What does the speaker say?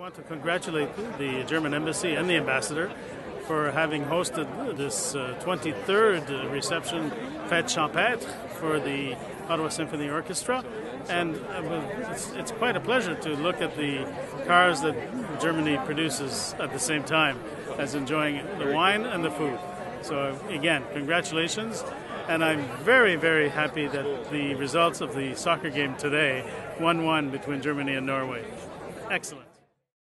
want to congratulate the German embassy and the ambassador for having hosted this uh, 23rd reception Fête Champêtre for the Ottawa Symphony Orchestra. And uh, it's, it's quite a pleasure to look at the cars that Germany produces at the same time as enjoying the wine and the food. So, again, congratulations. And I'm very, very happy that the results of the soccer game today 1 1 between Germany and Norway. Excellent.